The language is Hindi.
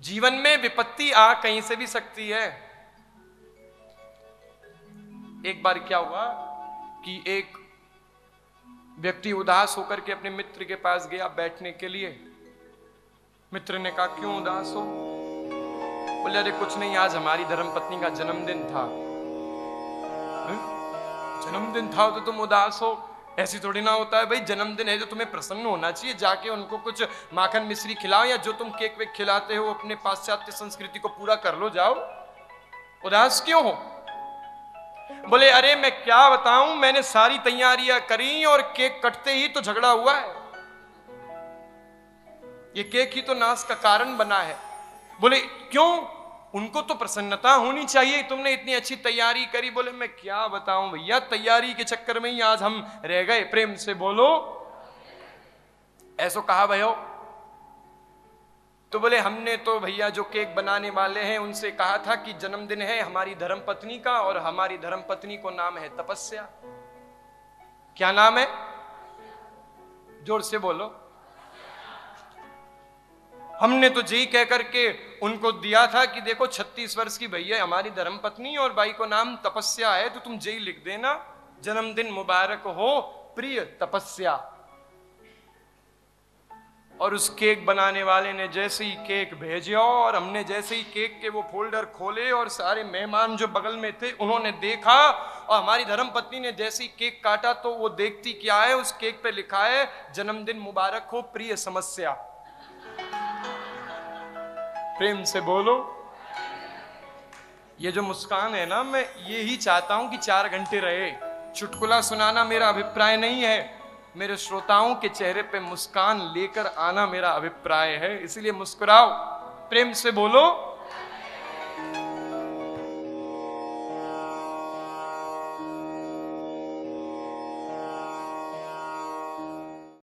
जीवन में विपत्ति आ कहीं से भी सकती है। एक बार क्या हुआ कि एक व्यक्ति उदास होकर के अपने मित्र के पास गया बैठने के लिए। मित्र ने कहा, क्यों उदास हो? बोले, अरे, कुछ नहीं, आज हमारी धर्मपत्नी का जन्मदिन था। जन्मदिन था तो तुम उदास हो? ऐसी थोड़ी ना होता है, भाई, जन्मदिन है जो तुम्हें प्रसन्न होना चाहिए, जाके उनको कुछ माखन मिश्री खिलाओ या जो तुम केक वेक खिलाते हो, अपने पाश्चात्य संस्कृति को पूरा कर लो, जाओ। उदास क्यों हो? बोले, अरे, मैं क्या बताऊँ? मैंने सारी तैयारियाँ करी और केक कटते ही तो झगड़ा हुआ है। ये केक ही तो नाश का कारण बना है। बोले, क्यों? उनको तो प्रसन्नता होनी चाहिए। तुमने इतनी अच्छी तैयारी करी, बोले, मैं क्या बताऊँ भैया, तैयारी के चक्कर में ही आज हम रह गए। प्रेम से बोलो। ऐसो कहा, भयो। तो बोले, हमने तो भैया जो केक बनाने वाले हैं, उनसे कहा था कि जन्मदिन है हमारी धर्म पत्नी का और हमारी धर्म पत्नी को नाम है तपस्या। क्या नाम है? ज़ोर से बोलो। हमने तो जी कह करके उनको दिया था कि देखो छत्तीस वर्ष की भैया, हमारी धर्म पत्नी और भाई को नाम तपस्या है तो तुम जी लिख देना। जन्मदिन मुबारक हो, प्रिय तपस्या। और उस केक बनाने वाले ने जैसे ही केक भेजा और हमने जैसे ही केक के वो फोल्डर खोले और सारे मेहमान जो बगल में थे, उन्होंने देखा और हमारी धर्म पत्नी ने जैसे ही केक काटा तो वो देखती क्या है, उस केक पे लिखा है, जन्मदिन मुबारक हो, प्रिय समस्या। प्रेम से बोलो। ये जो मुस्कान है ना, मैं ये ही चाहता हूँ कि चार घंटे रहे। चुटकुला सुनाना मेरा अभिप्राय नहीं है। मेरे श्रोताओं के चेहरे पे मुस्कान लेकर आना मेरा अभिप्राय है। इसलिए मुस्कुराओ। प्रेम से बोलो।